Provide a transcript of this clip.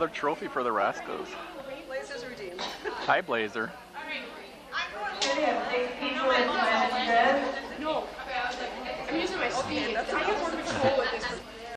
Another trophy for the Rascals. Blazers redeemed. Hi, Blazer. No. I'm using my speed.